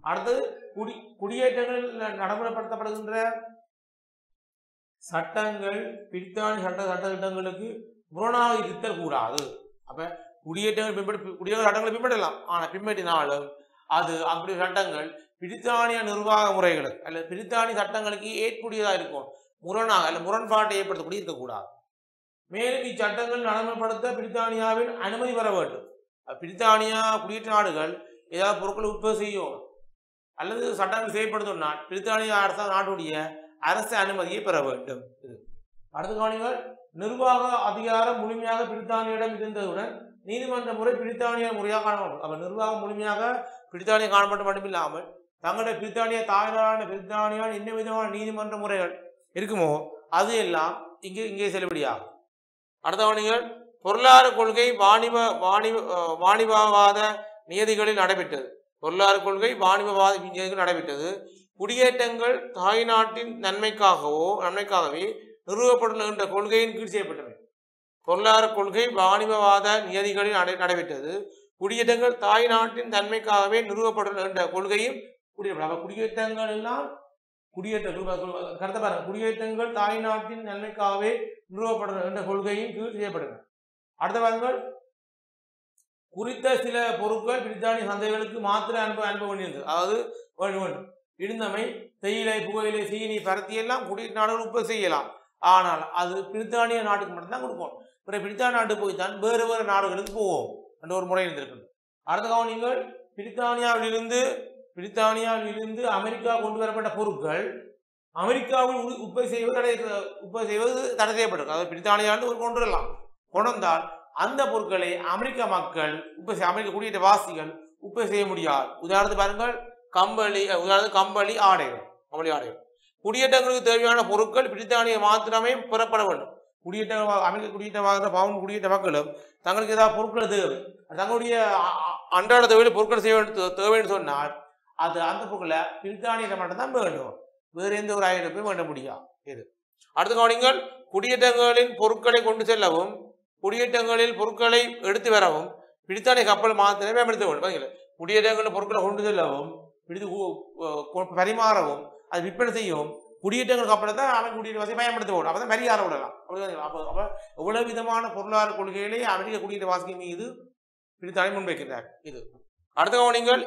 அடுத்தது குடி குடியேற்றங்கள் நடைமுறைப்படுத்தப்படுகின்ற சட்டங்கள் பிரித்தானிய சட்ட சட்ட திட்டங்களுக்கு முரணாக இருத்தல் கூடாது. அப்ப குடியேற்றங்கள் பின்பற்ற குடியேற்ற சட்டங்களை பின்பற்றலாம். ஆனால் பின்பற்றினாலும் அது அப்படி சட்டங்கள் பிரித்தானிய நிர்வாக முறைகளுக்கு அல்லது பிரித்தானிய சட்டங்களுக்கு ஏற்புடையதாக இருக்கும். முரணாக அல்ல முரண்பாட்டை ஏற்படுத்தக்கூடிய இருக்கக்கூடாது. மேலும் இச்சட்டங்கள் நடைமுறைப்படுத்த பிரித்தானியாவின் அனுமதி பெற வேண்டும். பிரித்தானியா குடியேற்ற நாடுகள் ஏதாவது பொருட்களை உற்பத்தி செய்யும். அல்லது சட்டங்கள் நாள் பிரித்தானிய அரச நாட்டுடைய அரசு அனுமதியை பெற வேண்டும். இது. அடுத்த கவனிங்கள் நிர்வாக அதிகாரம் முழுமையாக பிரித்தானியிடம் இருந்ததுடன் நீதிமன்ற முறை பிரித்தானிய முறையாக காணப்படும். அப்ப நிர்வாகம் முழுமையாக பிரித்தானிய காணப்பட்ட மட்டுமில்லாமல் தங்களுடைய பிரித்தானிய தாய்நாடான பிரித்தானியால் என்ன விதமான நீதிமன்ற முறைகள் இருக்குமோ அது எல்லாம் இங்கே இங்கே செல்லுபடியாகும். அடுத்த கவனிங்கள் பொருளாதார கொள்கை வாணிப வாணிப வாணிபவாத நியதிகளில் நடைபெற்றது. பொருளாதார கொள்கை வாணிபவாத விஞ்ஞானிகள் நடைபெற்றது. குடியேற்றங்கள் தாய்நாட்டின் நன்மைக்காகவோ நன்மைக்காகவே நிறுவப்பட்டுள்ள கொள்கையின் கீழ் செய்யப்பட்டன பொருளாதார கொள்கை வாணிபவாத நியதிகளில் நடை நடைபெற்றது. குடியேற்றங்கள் தாய்நாட்டின் நன்மைக்காகவே நிறுவப்பட்டுள்ள கொள்கையும் குடியேற்றங்கள் எல்லாம் குடியேற்ற கருத்த பாருங்க. குடியேற்றங்கள் தாய்நாட்டின் நன்மைக்காகவே நிறுவப்பட்டுள்ள என்ற கொள்கையும் கீழ் செய்யப்படுகிறது. அடுத்த பாருங்கள் குறித்த சில பொருட்கள் பிரித்தானிய சந்தைகளுக்கு மாத்திரம் அனுப்ப அனுப்ப வேண்டியிருந்தது. அதாவது வேண்டும் வேண்டும் இருந்தமை தேயிலை புகையிலை சீனி பருத்தி எல்லாம் குடி நாடுகள் உற்பத்தி செய்யலாம். ஆனால் அது பிரித்தானிய நாட்டுக்கு மட்டும்தான் கொடுப்போம். பிறகு பிரித்தானிய நாட்டுக்கு போய் தான் வேறு வேறு நாடுகளுக்கு போவோம் என்ற ஒரு முறை இருந்திருக்கு அடுத்த கவனிங்கள் பிரித்தானியாவிலிருந்து பிரித்தானியாவிலிருந்து அமெரிக்கா கொண்டு வரப்பட்ட பொருட்கள் அமெரிக்காவில் உற்பத்தி செய்வது தடை உற்பத்தி செய்வது தடை செய்யப்பட்டிருக்கு அதாவது பிரித்தானியாண்டு ஒரு கொண்டு வரலாம். கொண்டு வந்தால் அந்த பொருட்களை அமெரிக்க மக்கள் உற்பத்தி செய்ய- அமெரிக்க குடியேற்ற வாசிகள் உற்பத்தி செய்ய முடியாது. உதாரணத்துக்கு பாருங்கள் கம்பளி உதாரணத்துக்கு கம்பளி ஆடைகள் கம்பளி ஆடைகள். குடியேற்றங்களுக்கு தேவையான பொருட்கள் பிரித்தானிய மாத்திரமே பெறப்பட வேண்டும். குடியேற்ற அமெரிக்க குடியேற்ற வாங்குற பவுன் குடியேற்ற மக்களும் தங்களுக்கு ஏதாவது பொருட்கள் தேவை. தங்களுடைய அன்றாட தேவையில் பொருட்கள் செய்ய வேண்டும் தேவைன்னு சொன்னால் அது அந்த பொருட்களை பிரித்தானியில மட்டும்தான் வேண்டும். வேறு எந்த ஒரு ஆயிரப்பையும் வேண்ட முடியாது. இது அடுத்து கவனிங்கள் குடியேற்றங்களின் பொருட்களை கொண்டு செல்லவும் குடியேற்றங்களில் பொருட்களை எடுத்து வரவும் பிரித்தானிய கப்பல் மாத்திரமே பயன்படுத்த வேண்டும் பாத்தீங்களா? குடியேற்றங்களில் பொருட்களை கொண்டு செல்லவும் பிடித்து பரிமாறவும் அது விற்பனை செய்யவும் குடியேற்றங்கள் கப்பலை தான் அவன் குடியேற்ற வாசி பயன்படுத்த வேண்டும் அப்போ தான் மரியாதை விடலாம். அப்படிதான் அப்போ அப்போ எவ்வளவு விதமான பொருளாதார கொள்கைகளை அமெரிக்க குடியேற்ற வாசிகள் மீது பிரித்தானி முன்வைக்கிறார் இது. அடுத்த கவனிங்கள்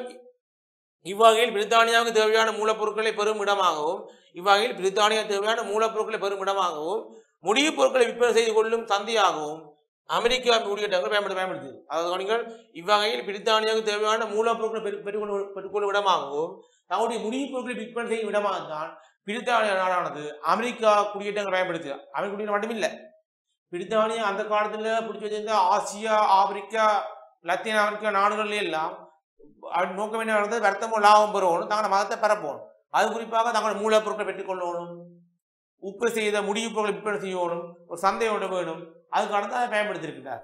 இவ்வகையில் பிரித்தானியாவுக்கு தேவையான மூலப்பொருட்களை பெறும் இடமாகவும் இவ்வகையில் பிரித்தானியா தேவையான மூலப்பொருட்களை பெறும் இடமாகவும் முடிவுப் பொருட்களை விற்பனை செய்து கொள்ளும் சந்தையாகவும் அமெரிக்கா குடியேற்றங்கள் பயன்படுத்த பயன்படுத்தியது அதாவது கவனிங்கள் இவ்வகையில் பிரித்தானியாவுக்கு தேவையான மூலப்பொருட்களை பெரு பெற்றுக்கொள்ளும் பெற்றுக்கொள்ளும் இடமாகவும் தங்களுடைய முடிவுப் பொருட்களை விற்பனை செய்யும் இடமாக தான் பிரித்தானிய நாடானது அமெரிக்கா குடியேற்றங்கள் பயன்படுத்தியது அமெரிக்க குடியேற்றம் மட்டுமில்லை. பிரித்தானியா அந்த காலத்தில் பிடிச்சி வச்சிருந்த ஆசியா ஆப்பிரிக்கா லத்தீன் ஆப்பிரிக்கா நாடுகள்ல எல்லாம் அவன் நோக்கம் என்ன நடந்தது? லாபம் பெறணும் தங்களோட மதத்தை பெறப்போகணும் அது குறிப்பாக தங்களோட மூலப்பொருட்களை பெற்றுக்கொள்ளணும் உப்பு செய்த முடிவு பொருட்களை விற்பனை செய்யணும் ஒரு சந்தையோட வேணும். அதுக்கான தான் அதை பயன்படுத்தியிருக்கிறார்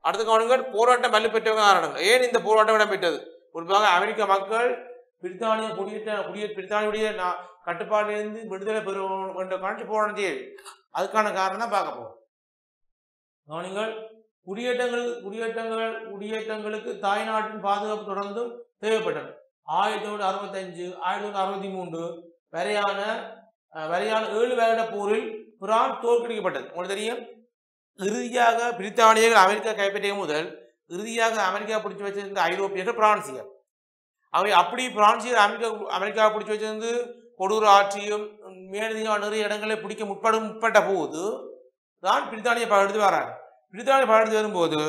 அடுத்த கவனங்கள் போராட்டம் வலுப்பெற்றவங்க காரணங்கள் ஏன் இந்த போராட்டம் இடம்பெற்றது? குறிப்பாக அமெரிக்க மக்கள் பிரித்தானிய குடியேற்ற குடியே பிரித்தானியுடைய நா- கட்டுப்பாட்டிலிருந்து விடுதலை பெறுவோம் என்ற காட்சி போராட்டம் அதுக்கான காரணம் தான் பார்க்க போறோம். கவனிங்கள் குடியேற்றங்கள் குடியேற்றங்கள் குடியேற்றங்களுக்கு தாய்நாட்டின் பாதுகாப்பு தொடர்ந்தும் தேவைப்பட்டது. ஆயிரத்தி தொள்ளாயிரத்தி அறுபத்தஞ்சு ஆயிரத்தி தொள்ளாயிரத்தி அறுபத்தி மூன்று வரையான வரையான ஏழு வருட போரில் பிரான் தோற்கடிக்கப்பட்டது. உங்களுக்கு தெரியும்? இறுதியாக பிரித்தானியர்கள் அமெரிக்கா கைப்பற்றிய முதல் இறுதியாக அமெரிக்கா பிடிச்சு வச்சிருந்த ஐரோப்பியர்கள் பிரான்சியர். அவை அப்படி பிரான்சியர் அமெரிக்கா அமெரிக்கா பிடிச்சு வச்சிருந்து கொடூர ஆட்சியும் மேலதிகமாக நிறைய இடங்களை பிடிக்க முற்படும் முற்பட்ட போது தான் பிரித்தானிய படையெடுத்து வராங்க. பிரித்தானிய படையெடுத்து வரும்போது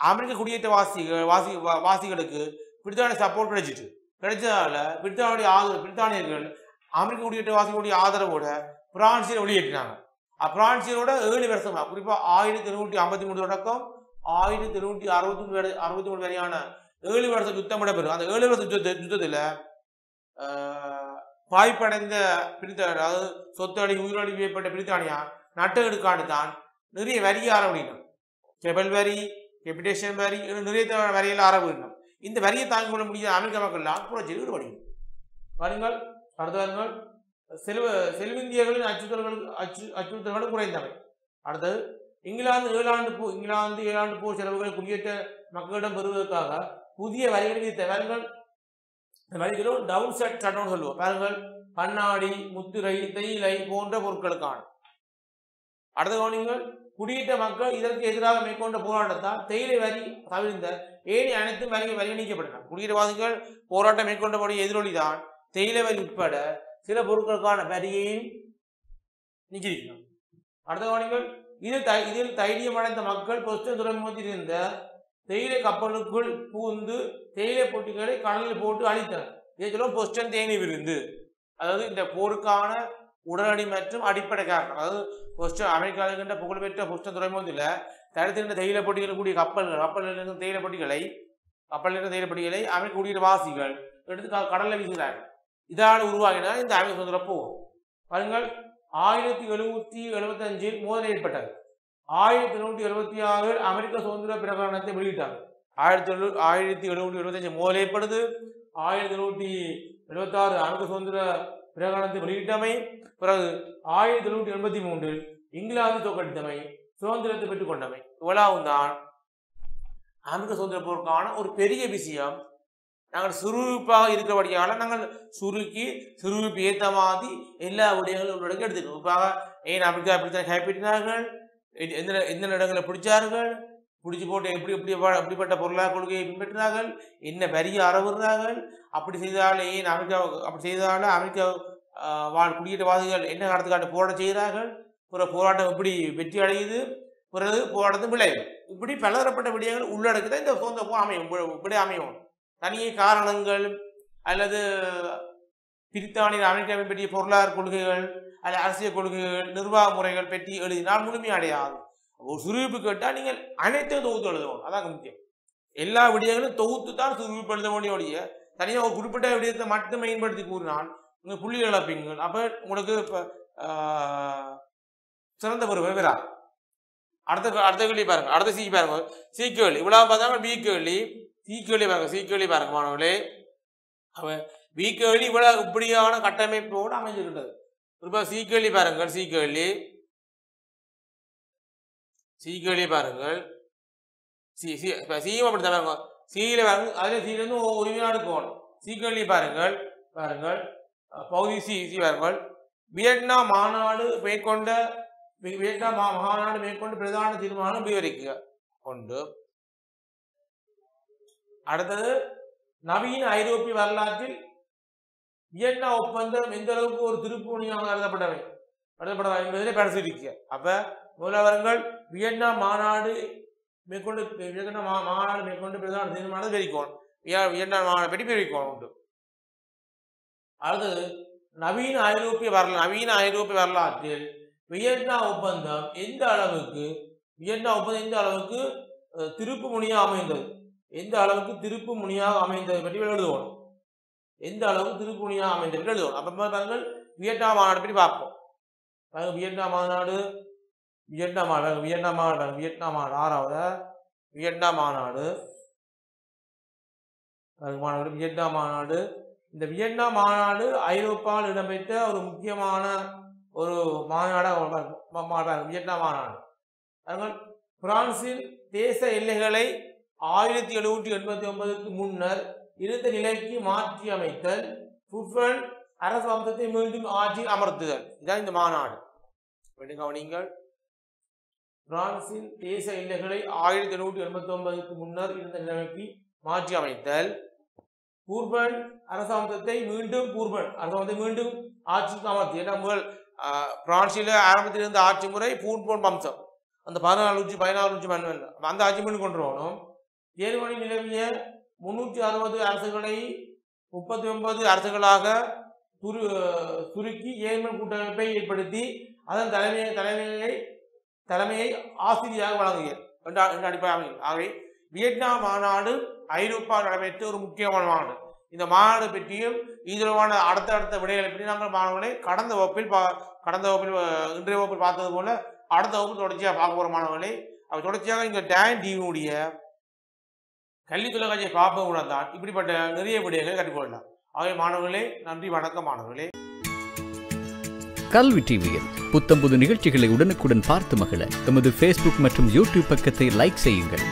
அமெரிக்க குடியேற்ற வாசிகள் வாசி வா- வாசிகளுக்கு பிரித்தானிய சப்போர்ட் கிடைச்சிட்டு கிடைச்சதால பிரித்தானிய ஆதரவு பிரித்தானியர்கள் அமெரிக்க குடியேற்ற வாசிகளுடைய ஆதரவோட பிரான்சியர் வெளியேற்றினாங்க. அஹ் பிரான்சியரோட ஏழு வருஷமா. குறிப்பா ஆயிரத்தி எழுநூற்றி ஐம்பத்தி மூணு தொடக்கம் ஆயிரத்தி எழுநூற்றி அறுபத்தி மூணு வரை அறுபத்தி மூணு வரையான ஏழு வருஷம் யுத்தம் இடம்பெறும் அந்த ஏழு வருஷ யுத்த யுத்தத்துல பாய்ப்படைந்த பிரித்த அதாவது சொத்தடி உயிரோடி ஏற்பட்ட பிரித்தானியா நட்டகெடுக்காண்டு தான் நிறைய வரி ஆரம்பிக்கணும் கெபல் வரி கெபிடேஷன் வரி நிறைய த- வரியெல்லாம் ஆரம்பிக்கணும் இந்த வரியை தாங்கிக் கொள்ள முடியாத அமெரிக்க மக்கள்லாம் புரட்சியில் ஈடுபடுங்க பாருங்கள் அடுத்த செல்வ செல்விந்தியர்களின் அச்சுறுத்தல்கள் அச்சு அச்சுறுத்தல்களும் குறைந்தவை. அடுத்தது இங்கிலாந்து ஏழாண்டு போ இங்கிலாந்து ஏழாண்டு போர் செலவுகளை குடியேற்ற மக்களிடம் பெறுவதற்காக புதிய வரிகளை விதித்த வரிகளும் டவுன் செட் சட்டம்னு சொல்லுவோம். பாருங்கள் கண்ணாடி முத்திரை தேயிலை போன்ற பொருட்களுக்கான. அடுத்த கவனிங்கள் குடியேற்ற மக்கள் இதற்கு எதிராக மேற்கொண்ட போராட்டத்தால் தேயிலை வரி தவிர்ந்த ஏனி அனைத்தும் வரி வரிணிக்கப்பட்டன குடியேற்றவாதிகள் போராட்டம் மேற்கொண்டபடி எதிரொலிதான். தேயிலை வரி உட்பட சில பொருட்களுக்கான வரியையும் நீக்கியிருக்கிறார் அடுத்த கவனிங்கள் இதில் தை இதில் தைரியம் அடைந்த மக்கள் பொஸ்டன் துறைமுகத்தில் இருந்த தேயிலை கப்பலுக்குள் பூந்து தேயிலை பொட்டிகளை கடலில் போட்டு அழித்தனர். இதை சொல்லுவோம் பொஸ்டன் தேனி விருந்து. அதாவது இந்த போருக்கான உடனடி மற்றும் அடிப்படை காரணம். அதாவது பொஸ்டன் அமெரிக்காவில் இருக்கின்ற புகழ்பெற்ற பொஸ்டன் துறைமுகத்தில் தடுத்திருந்த தேயிலை பொட்டிகள் கூடிய கப்பல்கள் கப்பலில் இருக்கும் தேயிலை பொட்டிகளை கப்பலில் இருந்த தேயிலை பொட்டிகளை அமெரிக்க குடியிருவாசிகள் எடுத்து கடலில் வீசுகிறார்கள். இதால் உருவாகினார் இந்த அமெரிக்க சுதந்திர போர் பாருங்கள் ஆயிரத்தி எழுநூற்றி எழுபத்தஞ்சில் மோதல் ஏற்பட்டது. ஆயிரத்தி எழுநூற்றி எழுபத்தி ஆறில் அமெரிக்க சுதந்திர பிரகடனத்தை வெளியிட்டார் ஆயிரத்தி எழுநூ ஆயிரத்தி எழுநூற்றி எழுபத்தஞ்சு மோதல் ஏற்படுது ஆயிரத்தி எழுநூற்றி எழுபத்தாறு அமெரிக்க சுதந்திர பிரகடனத்தை வெளியிட்டமை பிறகு ஆயிரத்தி எழுநூற்றி எண்பத்தி மூன்றில் இங்கிலாந்து தோற்கடித்தமை சுதந்திரத்தை பெற்றுக் கொண்டமை தான் அமெரிக்க சுதந்திர போருக்கான ஒரு பெரிய விஷயம். நாங்கள் சுரூப்பாக இருக்கிறபடியால் நாங்கள் சுருக்கி சுறுவிப்பு ஏற்ற மாதிரி எல்லா விடயங்களும் உள்ளடக்கி எடுத்துக்கணும். குறிப்பாக ஏன் அமெரிக்கா இப்படித்தான் கைப்பற்றினார்கள் எந்த- எந்த இடங்களை பிடிச்சார்கள்? பிடிச்சி போட்டு எப்படி எப்படி அப்படிப்பட்ட பொருளாதார கொள்கையை பின்பற்றினார்கள்? என்ன பெரிய அறவுறார்கள் அப்படி செய்தால் ஏன் அமெரிக்கா அப்படி செய்தால் அமெரிக்கா வாழ் குடியேற்றவாதிகள் என்ன காரணத்துக்காக போராட்டம் செய்கிறார்கள்? பிற போராட்டம் எப்படி வெற்றி அடையுது? பிறகு போராட்டத்தின் விளைவு. இப்படி பலதரப்பட்ட விடயங்கள் உள்ளடக்கி தான் இந்த சுதந்திர அமையும். இப்படி அமையும். தனியே காரணங்கள் அல்லது பிரித்தானிய அமெரிக்காவை பற்றிய பொருளாதார கொள்கைகள் அல்ல அரசியல் கொள்கைகள் நிர்வாக முறைகள் பற்றி எழுதினால் முழுமை அடையாது. ஒரு சுருவிப்பு கேட்டால் நீங்கள் அனைத்தையும் தொகுத்து எழுதணும். அதான் முக்கியம். எல்லா விடயங்களும் தொகுத்து தான் சுருவிப்பு எழுத வேண்டிய ஒழிய தனியாக ஒரு குறிப்பிட்ட விடயத்தை மட்டும் மேம்படுத்தி கூறினால் நீங்கள் புள்ளி இழப்பீங்க அப்போ உங்களுக்கு இப்போ சிறந்த ஒரு விவரா அடுத்த அடுத்த கேள்வி பாருங்க. அடுத்த சி பாருங்க. சி கேள்வி. இவ்வளோ பார்த்தாங்க பி கேள்வி. சீக்கியொலி பார்க்க சீக்கியொலி பார்க்க மாணவர்களே. அவன் பி இவ்வளோ இவ்வளவு இப்படியான கட்டமைப்போடு அமைஞ்சிருக்கிறது இப்போ சீக்கியொலி பாருங்கள் சீக்கியொலி சீக்கியொலி பாருங்கள். சி சி இப்போ சீம் அப்படி தான் பாருங்க. சீல பாருங்க அதில் சியிலேருந்து உரிமையாக எடுக்கணும் போகணும். கேள்வி பாருங்கள் பாருங்கள். பகுதி சி சி பாருங்கள். வியட்நாம் மாநாடு மேற்கொண்ட வியட்நாம் மா- மாநாடு மேற்கொண்டு பிரதான தீர்மானம் விவரிக்க கொண்டு அடுத்தது நவீன ஐரோப்பிய வரலாற்றில் வியன்னா ஒப்பந்தம் எந்த அளவுக்கு ஒரு திருப்புணியாக கருதப்பட்டவை கருதப்படவை என்பதிலே பேசிட்டு அப்ப முதல்வர்கள் வியட்நாம் மாநாடு மேற்கொண்டு வியட்நாம் மா- மாநாடு மேற்கொண்டு பிரதான தீர்மானம் விவரிக்கணும் விய- வியட்நாம் மாநாடு பெட்டி விவரிக்கணும் உண்டு. அடுத்தது நவீன ஐரோப்பிய வரலாறு நவீன ஐரோப்பிய வரலாற்றில் வியட்னா ஒப்பந்தம் எந்த அளவுக்கு வியட்னா ஒப்பந்தம் எந்த அளவுக்கு திருப்பு முனியாக அமைந்தது? எந்த அளவுக்கு திருப்பு முனியாக அமைந்ததை பற்றி எழுதுவோம். எந்த அளவுக்கு திருப்பு முனியாக அமைந்தது பற்றி எழுதுவோம். அப்போ பாருங்கள் வியட்நாம் மாநாடு பற்றி பார்ப்போம். பாருங்கள் வியட்நாம் மாநாடு வியட்நாம் மாநாடு வியட்நாம் மாநாடு வியட்நாம் மாநாடு ஆறாவது? வியட்நாம் மாநாடு. மாநாடு வியட்நாம் மாநாடு. இந்த வியட்நாம் மாநாடு ஐரோப்பாவில் இடம்பெற்ற ஒரு முக்கியமான ஒரு மாநாடாக மாநாடு வியட்நாம் மாநாடு. அதனால் பிரான்சில் தேச எல்லைகளை ஆயிரத்தி எழுநூற்றி எண்பத்தி ஒன்பதுக்கு முன்னர் இருந்த நிலைக்கு மாற்றி அமைத்தல் புஃபன் அரசு வம்சத்தை மீண்டும் ஆட்சியில் அமர்த்துதல். இதான் இந்த மாநாடு. வேண்டும் கவனிங்கள் பிரான்சின் தேச எல்லைகளை ஆயிரத்தி எழுநூற்றி எண்பத்தி ஒன்பதுக்கு முன்னர் இருந்த நிலைமைக்கு மாற்றி அமைத்தல் பூர்பன் அரசாங்கத்தை மீண்டும் பூர்பன் அரசாங்கத்தை மீண்டும் ஆட்சிக்கு அமர்த்தி. முதல் பிரான்சில் ஆரம்பத்தில் இருந்த ஆட்சி முறை பூர்பன் வம்சம். அந்த பதினாலு நூற்றி பதினாறு நூற்றி பன்னெண்டு அந்த ஆட்சி மீண்டும் கொண்டு வரணும். ஏழுமணி நிலவிய முன்னூற்றி அறுபது அரசுகளை முப்பத்தி ஒன்பது அரசுகளாக துரு சுருக்கி ஏழ்மன் கூட்டமைப்பை ஏற்படுத்தி அதன் தலைமையை தலைமையை தலைமையை ஆசிரியாக வழங்குகிறார் என்ற அடிப்படை அமைகிறது ஆகவே வியட்நாம் மாநாடு ஐரோப்பா நடைபெற்ற ஒரு முக்கியமான மாநாடு. இந்த மாநாடு பற்றியும் இதற்கான அடுத்த அடுத்த விடைகளை பற்றி நாங்கள் மாணவர்களை கடந்த வகுப்பில் பா கடந்த வகுப்பில் இன்றைய வகுப்பில் பார்த்தது போல அடுத்த வகுப்பு தொடர்ச்சியாக பார்க்க போகிற மாணவர்களை அவர் தொடர்ச்சியாக இங்கே டேன் டிவியுடைய கல்வி தொலைக்காட்சியை பார்ப்பதுடன் தான் இப்படிப்பட்ட நிறைய விடயங்களை கற்றுக்கொள்ளலாம். ஆகவே மாணவர்களே நன்றி வணக்கம் மாணவர்களே. கல்வி டிவியில் புத்தம்புது நிகழ்ச்சிகளை உடனுக்குடன் பார்த்து மகிழ. எமது ஃபேஸ்புக் மற்றும் யூடியூப் பக்கத்தை லைக் செய்யுங்கள்.